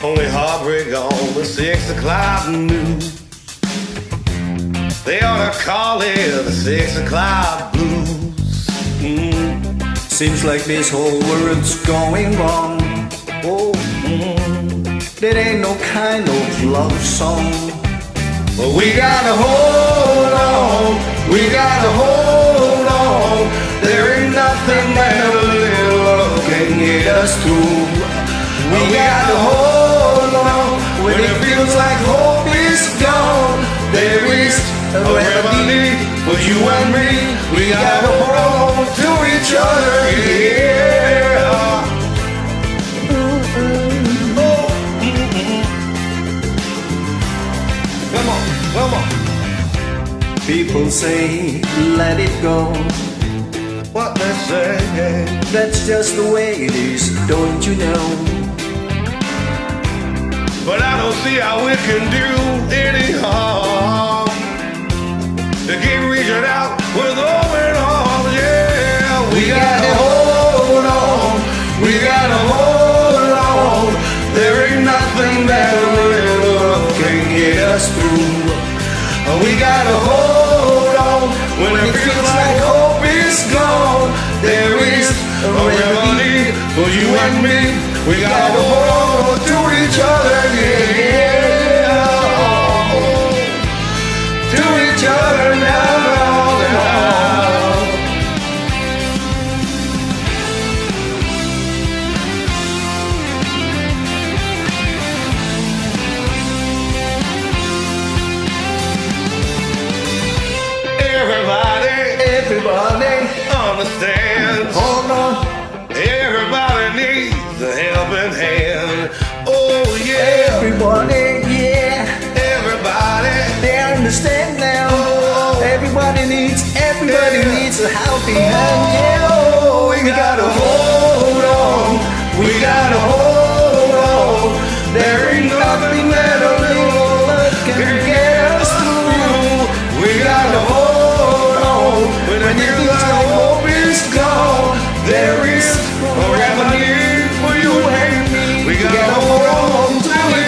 heartbreak on the six o'clock news. They ought to call it the six o'clock blues. Mm. Seems like this whole world's going wrong. Oh, mm. There ain't no kind of love song. But we gotta hold on. We gotta hold on. There ain't nothing that a little love can get us through. We gotta when it feels like hope is gone. There is a remedy for you and me. We gotta hold to each other. Yeah. Oh. Come on, come on. People say, let it go. What they say. That's just the way it is, don't you know? But I don't see how it can do any harm. To keep reaching out with open arms, yeah. We gotta hold on. We gotta hold on. There ain't nothing that a little love can get us through. We gotta hold on when it feels like hope is gone. There is a remedy for you and me. We gotta hold on to each other, yeah. Understands. hold oh, on. Everybody needs a helping hand. Oh yeah, Everybody, yeah, everybody. they understand now. Oh. Everybody needs, everybody Yeah. needs a helping hand. Yeah, Oh, we gotta hold on. We gotta hold on. There ain't nothing that a little love